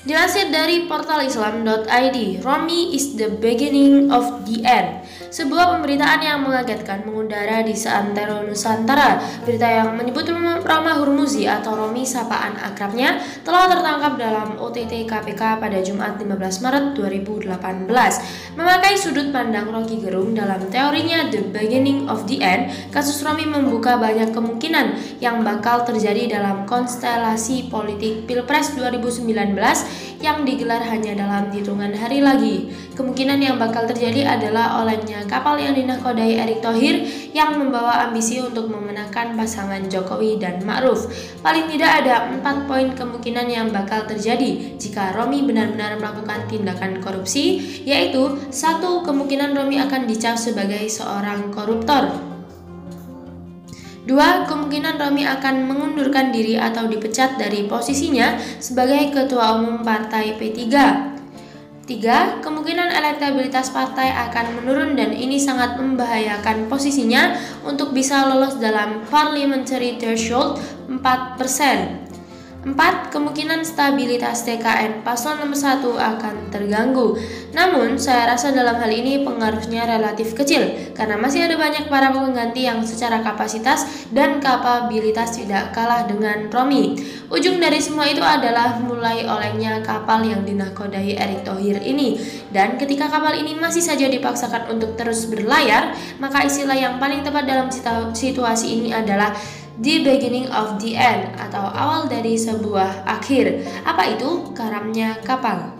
Dilansir dari portal islam.id, Romi is the beginning of the end. Sebuah pemberitaan yang mengagetkan mengudara di seantero Nusantara. Berita yang menyebut Roma Hurmuzi atau Romi sapaan akrabnya telah tertangkap dalam OTT KPK pada Jumat 15 Maret 2018. Memakai sudut pandang Rocky Gerung dalam teorinya The Beginning of the End, kasus Romi membuka banyak kemungkinan yang bakal terjadi dalam konstelasi politik Pilpres 2019 yang digelar hanya dalam hitungan hari lagi. Kemungkinan yang bakal terjadi adalah olehnya kapal yang dinahkodai Erick Thohir yang membawa ambisi untuk memenangkan pasangan Jokowi dan Ma'ruf. Paling tidak ada empat poin kemungkinan yang bakal terjadi jika Romi benar-benar melakukan tindakan korupsi, yaitu satu kemungkinan Romi akan dicap sebagai seorang koruptor. Dua, kemungkinan Romi akan mengundurkan diri atau dipecat dari posisinya sebagai Ketua Umum Partai P3. Tiga, kemungkinan elektabilitas partai akan menurun dan ini sangat membahayakan posisinya untuk bisa lolos dalam parliamentary threshold 4%. 4. Kemungkinan stabilitas TKN paslon nomor 1 akan terganggu. Namun, saya rasa dalam hal ini pengaruhnya relatif kecil karena masih ada banyak para pengganti yang secara kapasitas dan kapabilitas tidak kalah dengan Romi. Ujung dari semua itu adalah mulai olehnya kapal yang dinakodai Erick Thohir ini. Dan ketika kapal ini masih saja dipaksakan untuk terus berlayar, maka istilah yang paling tepat dalam situasi ini adalah the beginning of the end atau awal dari sebuah akhir. Apa itu? Karamnya kapal.